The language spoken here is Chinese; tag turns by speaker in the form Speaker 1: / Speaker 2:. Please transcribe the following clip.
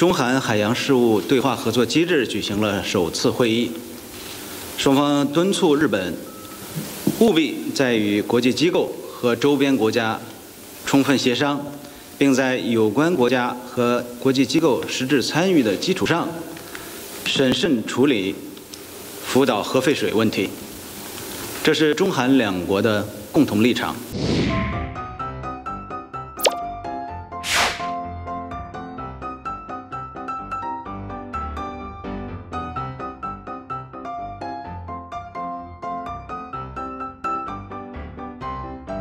Speaker 1: 中韩海洋事务对话合作机制举行了首次会议。双方敦促日本务必在与国际机构和周边国家充分协商并在有关国家和国际机构实质参与的基础上审慎处理福岛核废水问题。这是中韩两国的共同立场。